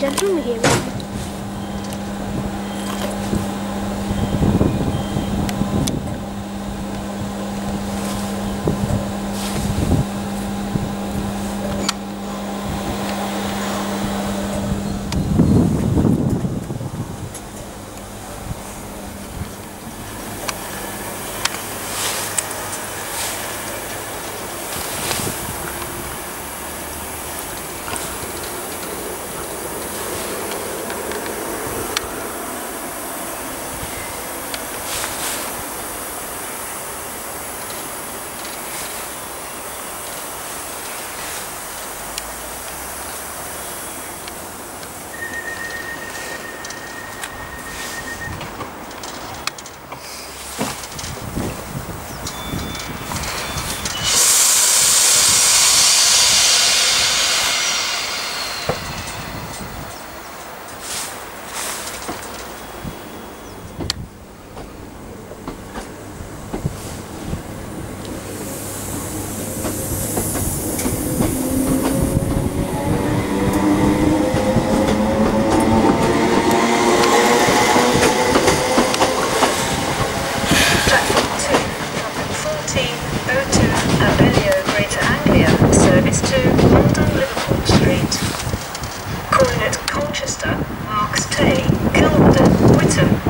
gentleman is to London Liverpool Street. Calling at Colchester, Marks Tay, Kilburn, Witham,